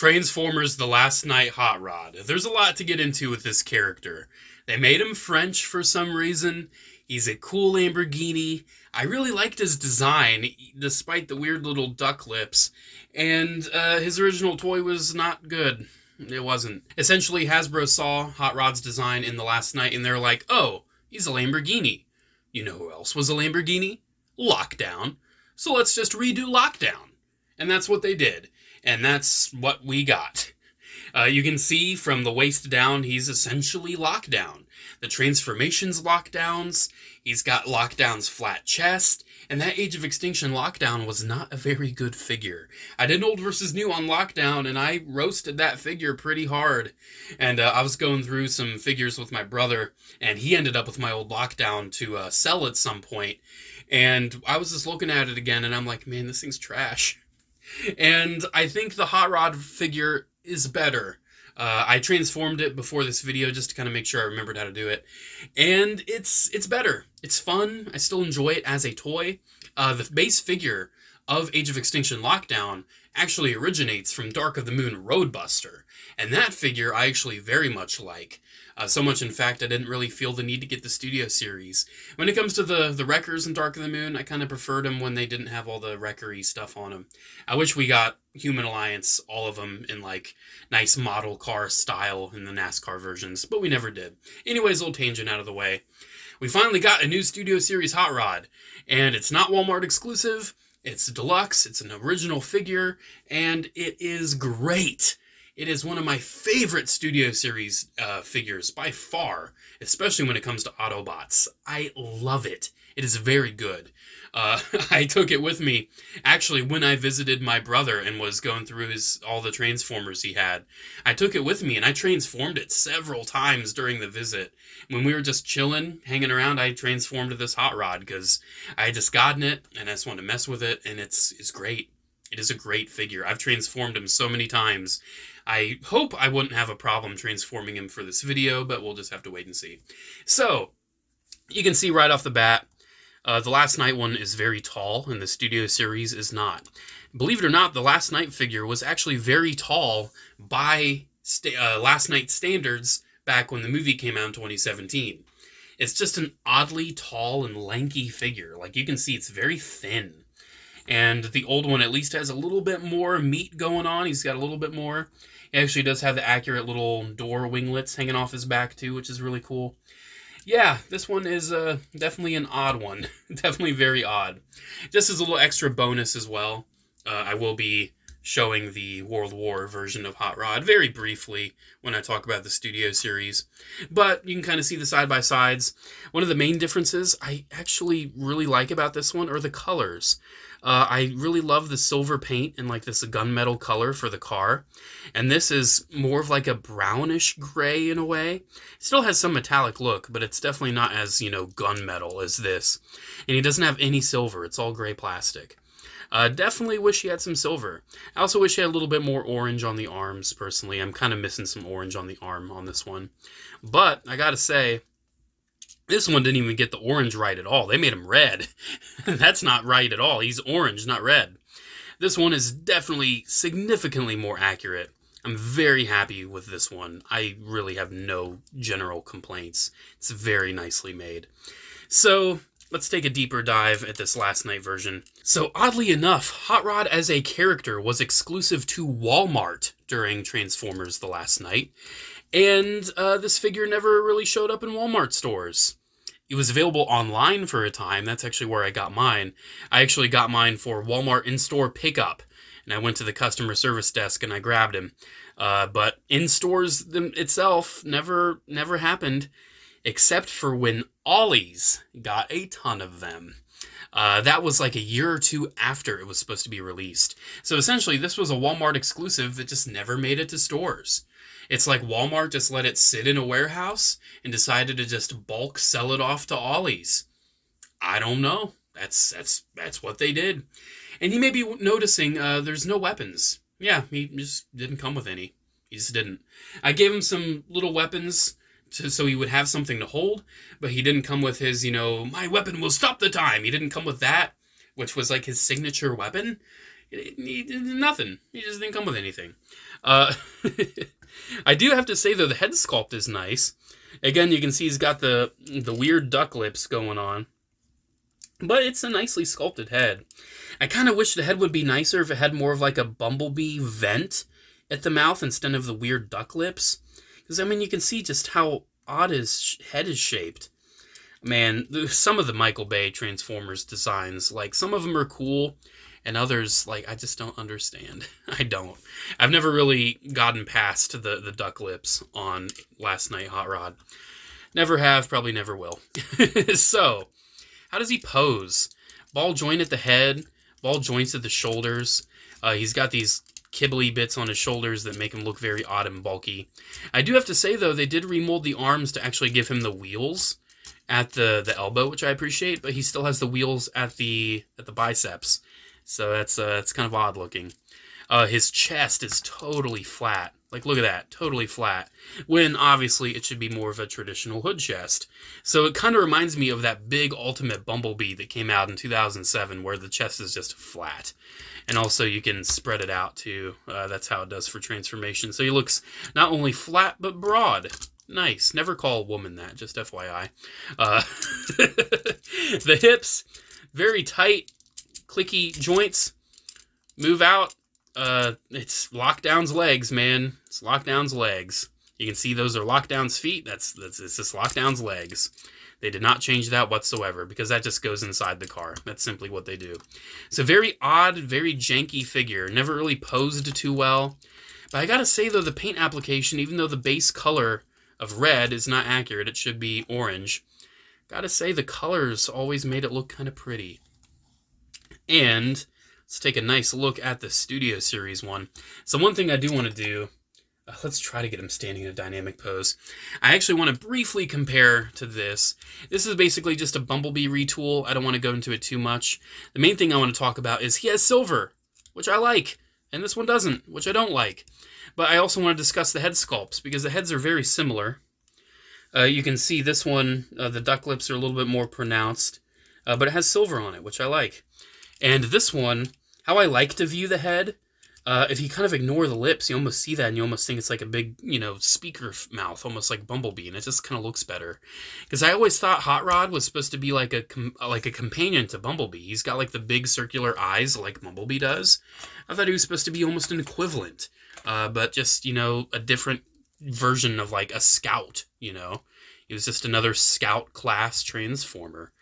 Transformers The Last Knight Hot Rod. There's a lot to get into with this character. They made him French for some reason. He's a cool Lamborghini. I really liked his design, despite the weird little duck lips. And uh, his original toy was not good. It wasn't. Essentially, Hasbro saw Hot Rod's design in The Last knight, and they're like, oh, he's a Lamborghini. You know who else was a Lamborghini? Lockdown. So let's just redo Lockdown. And that's what they did. And that's what we got. Uh, you can see from the waist down, he's essentially Lockdown. The transformations Lockdowns, he's got Lockdown's flat chest, and that Age of Extinction Lockdown was not a very good figure. I did old versus new on Lockdown, and I roasted that figure pretty hard. And uh, I was going through some figures with my brother, and he ended up with my old Lockdown to uh, sell at some point. And I was just looking at it again, and I'm like, man, this thing's trash. And I think the Hot Rod figure is better. Uh, I transformed it before this video just to kind of make sure I remembered how to do it, and it's it's better. It's fun. I still enjoy it as a toy. Uh, the base figure of Age of Extinction Lockdown actually originates from Dark of the Moon Roadbuster, and that figure I actually very much like. Uh, so much, in fact, I didn't really feel the need to get the studio series. When it comes to the the Wreckers and Dark of the Moon, I kind of preferred them when they didn't have all the Wreckery stuff on them. I wish we got Human Alliance, all of them in like nice model car style in the NASCAR versions, but we never did. Anyways, little tangent out of the way. We finally got a new studio series Hot Rod, and it's not Walmart exclusive. It's deluxe, it's an original figure, and it is great. It is one of my favorite Studio Series uh, figures by far, especially when it comes to Autobots. I love it. It is very good. Uh, I took it with me actually when I visited my brother and was going through his all the transformers he had. I took it with me and I transformed it several times during the visit. When we were just chilling, hanging around, I transformed this hot rod because I had just gotten it and I just wanted to mess with it and it's it's great. It is a great figure. I've transformed him so many times. I hope I wouldn't have a problem transforming him for this video, but we'll just have to wait and see. So, you can see right off the bat, uh, the Last Knight one is very tall, and the Studio Series is not. Believe it or not, the Last Knight figure was actually very tall by uh, Last Knight standards back when the movie came out in 2017. It's just an oddly tall and lanky figure. Like, you can see it's very thin. And the old one at least has a little bit more meat going on. He's got a little bit more. He actually does have the accurate little door winglets hanging off his back too, which is really cool. Yeah, this one is uh, definitely an odd one. definitely very odd. Just as a little extra bonus as well, uh, I will be showing the World War version of Hot Rod very briefly when I talk about the studio series. But you can kind of see the side-by-sides. One of the main differences I actually really like about this one are the colors. Uh, I really love the silver paint and like this gunmetal color for the car. And this is more of like a brownish gray in a way. It still has some metallic look, but it's definitely not as, you know, gunmetal as this. And he doesn't have any silver. It's all gray plastic. Uh, definitely wish he had some silver. I also wish he had a little bit more orange on the arms, personally. I'm kind of missing some orange on the arm on this one. But, I gotta say, this one didn't even get the orange right at all. They made him red. That's not right at all. He's orange, not red. This one is definitely significantly more accurate. I'm very happy with this one. I really have no general complaints. It's very nicely made. So, let's take a deeper dive at this Last knight version. So, oddly enough, Hot Rod as a character was exclusive to Walmart during Transformers The Last Knight, and uh, this figure never really showed up in Walmart stores. It was available online for a time. That's actually where I got mine. I actually got mine for Walmart in-store pickup, and I went to the customer service desk and I grabbed him. Uh, but in stores them itself never never happened except for when Ollie's got a ton of them. Uh, that was like a year or two after it was supposed to be released. So essentially, this was a Walmart exclusive that just never made it to stores. It's like Walmart just let it sit in a warehouse and decided to just bulk sell it off to Ollie's. I don't know. That's that's that's what they did. And he may be noticing uh, there's no weapons. Yeah, he just didn't come with any. He just didn't. I gave him some little weapons so he would have something to hold, but he didn't come with his, you know, my weapon will stop the time. He didn't come with that, which was like his signature weapon. He, he, nothing. He just didn't come with anything. Uh, I do have to say though, the head sculpt is nice. Again, you can see he's got the the weird duck lips going on, but it's a nicely sculpted head. I kind of wish the head would be nicer if it had more of like a bumblebee vent at the mouth instead of the weird duck lips. Because I mean, you can see just how odd his head is shaped. Man, some of the Michael Bay Transformers designs, like some of them are cool, and others like I just don't understand. I don't. I've never really gotten past the the duck lips on Last Knight Hot Rod. Never have, probably never will. so, how does he pose? Ball joint at the head, ball joints at the shoulders. Uh, he's got these kibbly bits on his shoulders that make him look very odd and bulky. I do have to say though, they did remold the arms to actually give him the wheels at the the elbow, which I appreciate, but he still has the wheels at the at the biceps. So that's uh, that's kind of odd looking. Uh, his chest is totally flat. Like, look at that, totally flat. When obviously it should be more of a traditional hood chest. So it kind of reminds me of that big Ultimate Bumblebee that came out in 2007, where the chest is just flat. And also you can spread it out too. Uh, that's how it does for transformation. So he looks not only flat but broad. Nice. Never call a woman that, just FYI. Uh, the hips, very tight, clicky joints. Move out. Uh, it's Lockdown's legs, man. It's Lockdown's legs. You can see those are Lockdown's feet. That's that's it's just Lockdown's legs. They did not change that whatsoever because that just goes inside the car. That's simply what they do. It's a very odd, very janky figure. Never really posed too well. But I gotta say though, the paint application, even though the base color of red is not accurate, it should be orange. Gotta say the colors always made it look kind of pretty. And let's take a nice look at the Studio Series one. So one thing I do want to do, uh, let's try to get him standing in a dynamic pose. I actually want to briefly compare to this. This is basically just a Bumblebee retool. I don't want to go into it too much. The main thing I want to talk about is he has silver, which I like, and this one doesn't, which I don't like. But I also want to discuss the head sculpts because the heads are very similar. Uh, you can see this one, uh, the duck lips are a little bit more pronounced, uh, but it has silver on it, which I like. And this one, how I like to view the head, uh, if you kind of ignore the lips, you almost see that and you almost think it's like a big, you know, speaker mouth, almost like Bumblebee, and it just kind of looks better. Because I always thought Hot Rod was supposed to be like a like a companion to Bumblebee. He's got like the big circular eyes like Bumblebee does. I thought he was supposed to be almost an equivalent, uh, but just you know a different version of like a Scout. You know, he was just another Scout class Transformer,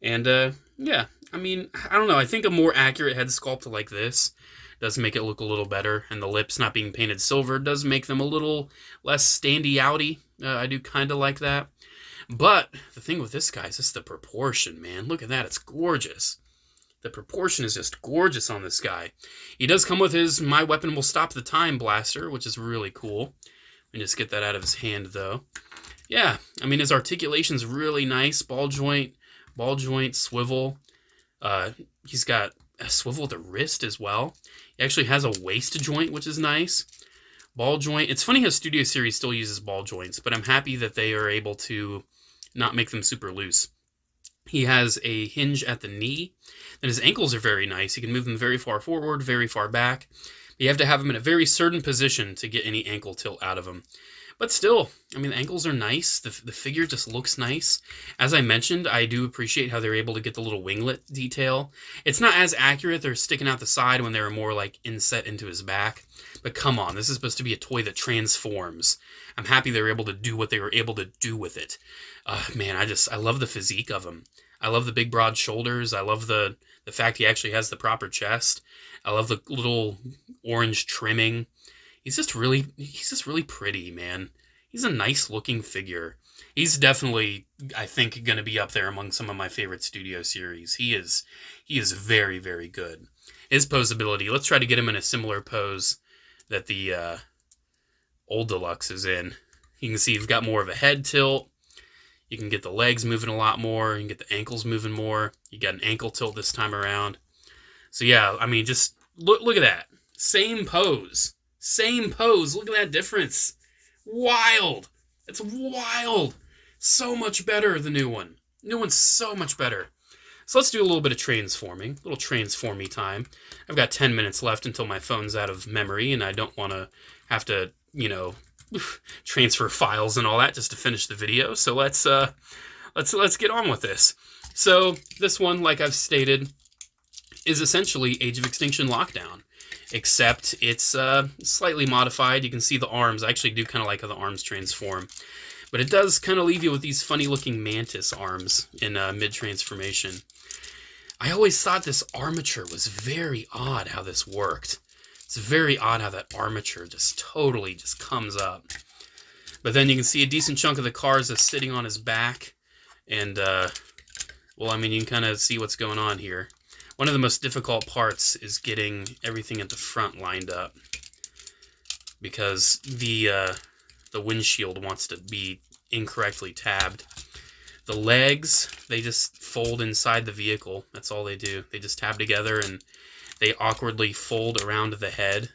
and uh, yeah, I mean, I don't know. I think a more accurate head sculpt like this does make it look a little better, and the lips not being painted silver does make them a little less standy outy. Uh, I do kind of like that. But the thing with this guy is just the proportion, man. Look at that. It's gorgeous. The proportion is just gorgeous on this guy. He does come with his My Weapon Will Stop the Time blaster, which is really cool. Let me just get that out of his hand, though. Yeah, I mean, his articulation's really nice. Ball joint, ball joint, swivel. Uh, he's got a swivel at the wrist as well. He actually has a waist joint, which is nice. Ball joint. It's funny how Studio Series still uses ball joints, but I'm happy that they are able to not make them super loose. He has a hinge at the knee. And his ankles are very nice. You can move them very far forward, very far back. You have to have them in a very certain position to get any ankle tilt out of them. But still, I mean, the ankles are nice. The, the figure just looks nice. As I mentioned, I do appreciate how they're able to get the little winglet detail. It's not as accurate. They're sticking out the side when they're more like inset into his back. But come on, this is supposed to be a toy that transforms. I'm happy they were able to do what they were able to do with it. Uh, man, I just, I love the physique of him. I love the big broad shoulders. I love the, the fact he actually has the proper chest. I love the little orange trimming he's just really he's just really pretty, man. He's a nice looking figure. He's definitely I think going to be up there among some of my favorite studio series. He is he is very very good. His posability. Let's try to get him in a similar pose that the uh, old deluxe is in. You can see he's got more of a head tilt. You can get the legs moving a lot more. You can get the ankles moving more. You got an ankle tilt this time around. So yeah, I mean, just look look at that. Same pose. Same pose. Look at that difference. Wild. It's wild. So much better, the new one. New one's so much better. So let's do a little bit of transforming, a little transformy time. I've got 10 minutes left until my phone's out of memory, and I don't want to have to, you know, transfer files and all that just to finish the video. So let's uh, let's let's get on with this. So this one, like I've stated, is essentially Age of Extinction Lockdown, except it's uh, slightly modified. You can see the arms. I actually do kind of like how the arms transform. But it does kind of leave you with these funny looking mantis arms in uh, mid transformation. I always thought this armature was very odd how this worked. It's very odd how that armature just totally just comes up. But then you can see a decent chunk of the cars is sitting on his back. And, uh, well, I mean, you can kind of see what's going on here. One of the most difficult parts is getting everything at the front lined up. Because the, uh, the windshield wants to be incorrectly tabbed. The legs, they just fold inside the vehicle. That's all they do. They just tab together and they awkwardly fold around the head.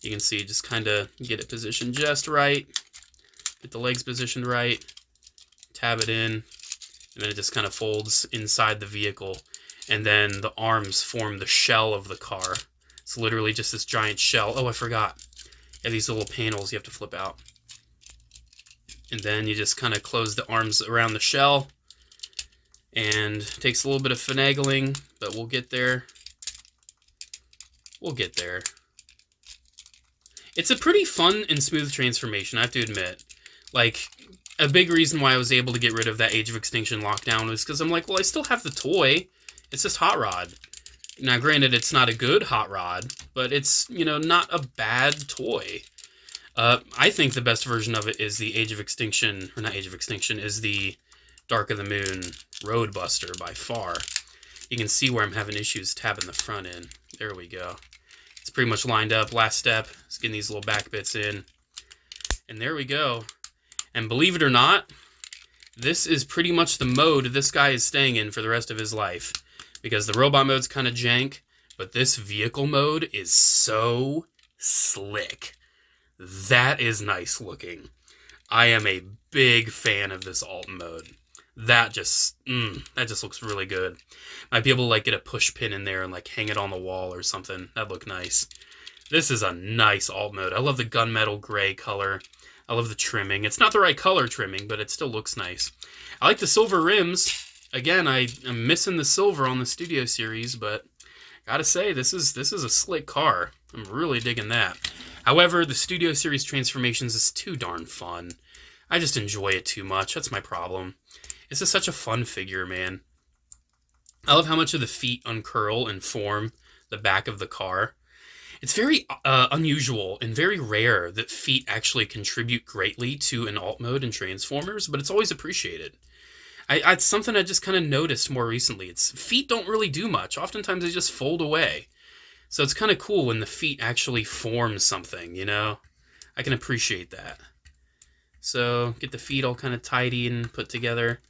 You can see, just kind of get it positioned just right. Get the legs positioned right. Tab it in. And then it just kind of folds inside the vehicle. And then the arms form the shell of the car. It's literally just this giant shell. Oh, I forgot. Have these little panels you have to flip out. And then you just kind of close the arms around the shell. And takes a little bit of finagling, but we'll get there. We'll get there. It's a pretty fun and smooth transformation, I have to admit. Like, a big reason why I was able to get rid of that Age of Extinction lockdown was because I'm like, well, I still have the toy. It's just Hot Rod. Now, granted, it's not a good Hot Rod, but it's, you know, not a bad toy. Uh, I think the best version of it is the Age of Extinction, or not Age of Extinction, is the Dark of the Moon Roadbuster by far. You can see where I'm having issues tabbing the front end. There we go. It's pretty much lined up. Last step is getting these little back bits in. And there we go. And believe it or not, this is pretty much the mode this guy is staying in for the rest of his life. Because the robot mode's kind of jank, but this vehicle mode is so slick. That is nice looking. I am a big fan of this alt mode. That just, mm, that just looks really good. Might be able to like get a push pin in there and like hang it on the wall or something. That'd look nice. This is a nice alt mode. I love the gunmetal gray color. I love the trimming. It's not the right color trimming, but it still looks nice. I like the silver rims. Again, I am missing the silver on the Studio Series, but gotta say this is this is a slick car. I'm really digging that. However, the Studio Series transformations is too darn fun. I just enjoy it too much. That's my problem. It's just such a fun figure, man. I love how much of the feet uncurl and form the back of the car. It's very uh, unusual and very rare that feet actually contribute greatly to an alt mode in Transformers, but it's always appreciated. I, it's something I just kind of noticed more recently. It's feet don't really do much. Oftentimes they just fold away. So it's kind of cool when the feet actually form something, you know? I can appreciate that. So get the feet all kind of tidy and put together.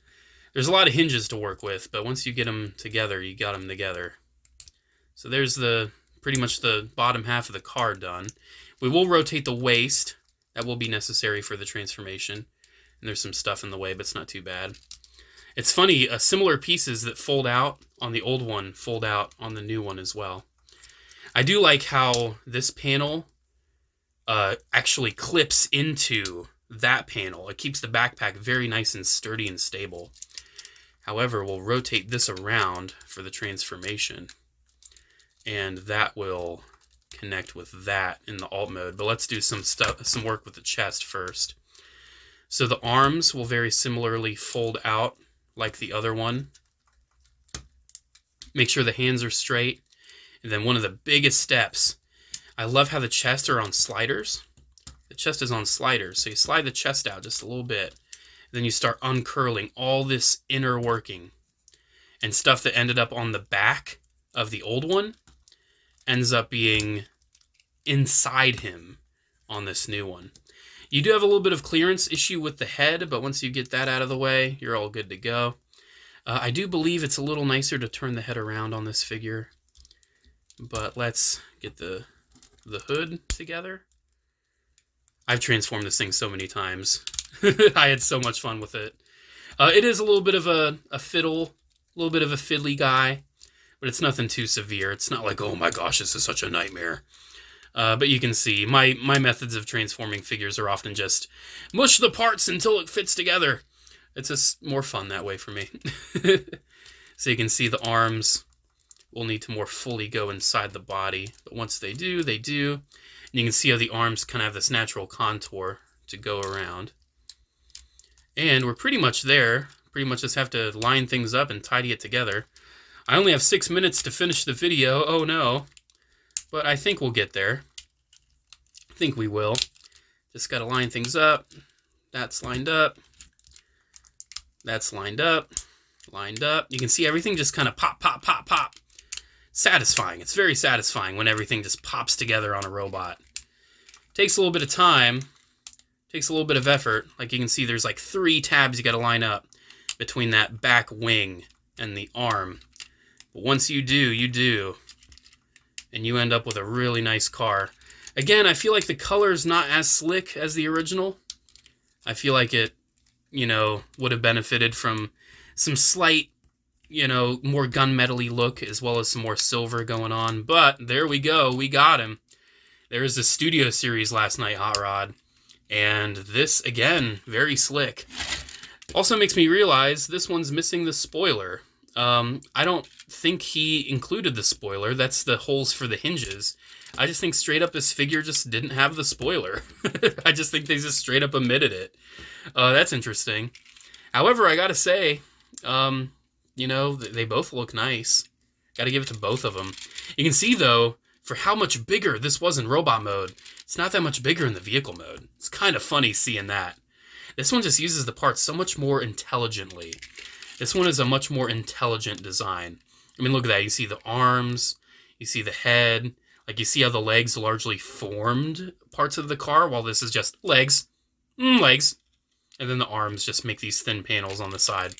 There's a lot of hinges to work with, but once you get them together, you got them together. So there's the pretty much the bottom half of the car done. We will rotate the waist. That will be necessary for the transformation. And there's some stuff in the way, but it's not too bad. It's funny, uh, similar pieces that fold out on the old one fold out on the new one as well. I do like how this panel uh, actually clips into that panel. It keeps the backpack very nice and sturdy and stable. However, we'll rotate this around for the transformation. And that will connect with that in the alt mode. But let's do some stuff, some work with the chest first. So the arms will very similarly fold out like the other one. Make sure the hands are straight. And then one of the biggest steps, I love how the chests are on sliders. The chest is on sliders, so you slide the chest out just a little bit. Then you start uncurling all this inner working. And stuff that ended up on the back of the old one ends up being inside him on this new one. You do have a little bit of clearance issue with the head, but once you get that out of the way, you're all good to go. Uh, I do believe it's a little nicer to turn the head around on this figure. But let's get the, the hood together. I've transformed this thing so many times. I had so much fun with it. Uh, it is a little bit of a, a fiddle a little bit of a fiddly guy, but it's nothing too severe. It's not like, oh my gosh, this is such a nightmare. Uh, but you can see my, my methods of transforming figures are often just mush the parts until it fits together. It's just more fun that way for me. so you can see the arms will need to more fully go inside the body. But once they do, they do. And you can see how the arms kind of have this natural contour to go around. And we're pretty much there. Pretty much just have to line things up and tidy it together. I only have six minutes to finish the video. Oh no. But I think we'll get there. I think we will. Just got to line things up. That's lined up. That's lined up. Lined up. You can see everything just kind of pop, pop, pop, pop. Satisfying. It's very satisfying when everything just pops together on a robot. Takes a little bit of time. Takes a little bit of effort. Like you can see there's like three tabs you got to line up between that back wing and the arm. But once you do, you do and you end up with a really nice car. Again, I feel like the color is not as slick as the original. I feel like it, you know, would have benefited from some slight, you know, more gunmetal look as well as some more silver going on. But there we go. We got him. There was a studio series last knight, Hot Rod. And this, again, very slick. Also makes me realize this one's missing the spoiler. Um, I don't think he included the spoiler. That's the holes for the hinges. I just think straight up this figure just didn't have the spoiler. I just think they just straight up omitted it. Uh, that's interesting. However, I gotta say, um, you know, they both look nice. Gotta give it to both of them. You can see, though, for how much bigger this was in robot mode, it's not that much bigger in the vehicle mode. It's kind of funny seeing that. This one just uses the parts so much more intelligently. This one is a much more intelligent design. I mean, look at that. You see the arms, you see the head, like you see how the legs largely formed parts of the car, while this is just legs, mm, legs, and then the arms just make these thin panels on the side.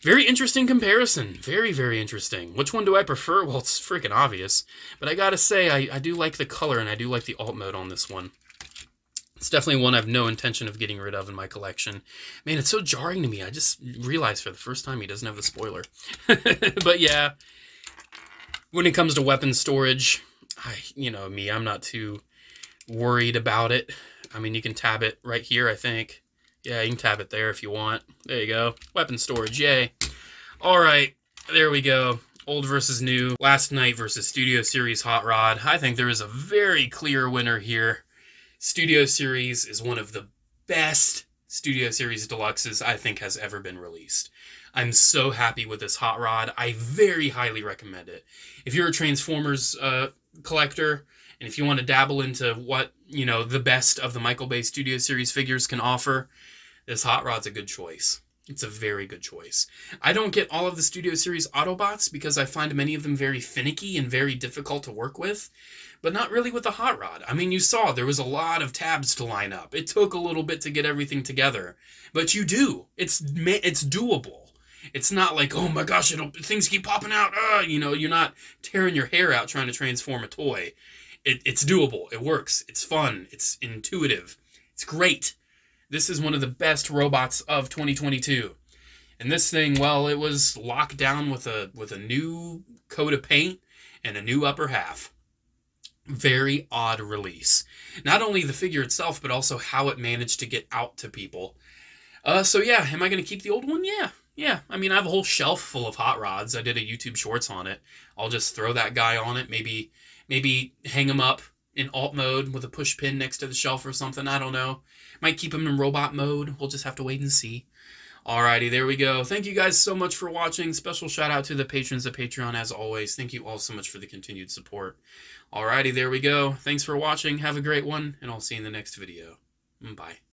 Very interesting comparison. Very, very interesting. Which one do I prefer? Well, it's freaking obvious. But I gotta say, I, I do like the color and I do like the alt mode on this one. It's definitely one I have no intention of getting rid of in my collection. Man, it's so jarring to me. I just realized for the first time he doesn't have the spoiler. but yeah, when it comes to weapon storage, I, you know me, I'm not too worried about it. I mean, you can tab it right here, I think. Yeah, you can tab it there if you want. There you go. Weapon storage, yay. All right, there we go. Old versus new. Last knight versus Studio Series Hot Rod. I think there is a very clear winner here. Studio Series is one of the best Studio Series Deluxes I think has ever been released. I'm so happy with this hot rod. I very highly recommend it. If you're a Transformers uh, collector, and if you want to dabble into what, you know, the best of the Michael Bay Studio Series figures can offer, this hot rod's a good choice. It's a very good choice. I don't get all of the Studio Series Autobots because I find many of them very finicky and very difficult to work with but not really with the hot rod. I mean, you saw there was a lot of tabs to line up. It took a little bit to get everything together, but you do. It's it's doable. It's not like oh my gosh, it'll, things keep popping out. Uh, you know, you're not tearing your hair out trying to transform a toy. It, it's doable. It works. It's fun. It's intuitive. It's great. This is one of the best robots of 2022. And this thing, well, it was Lockdown with a with a new coat of paint and a new upper half very odd release. Not only the figure itself, but also how it managed to get out to people. Uh, so yeah, am I going to keep the old one? Yeah, yeah. I mean, I have a whole shelf full of hot rods. I did a YouTube Shorts on it. I'll just throw that guy on it. Maybe, maybe hang him up in alt mode with a push pin next to the shelf or something. I don't know. Might keep him in robot mode. We'll just have to wait and see. Alrighty, there we go. Thank you guys so much for watching. Special shout out to the patrons of Patreon as always. Thank you all so much for the continued support. Alrighty, there we go. Thanks for watching. Have a great one, and I'll see you in the next video. Bye.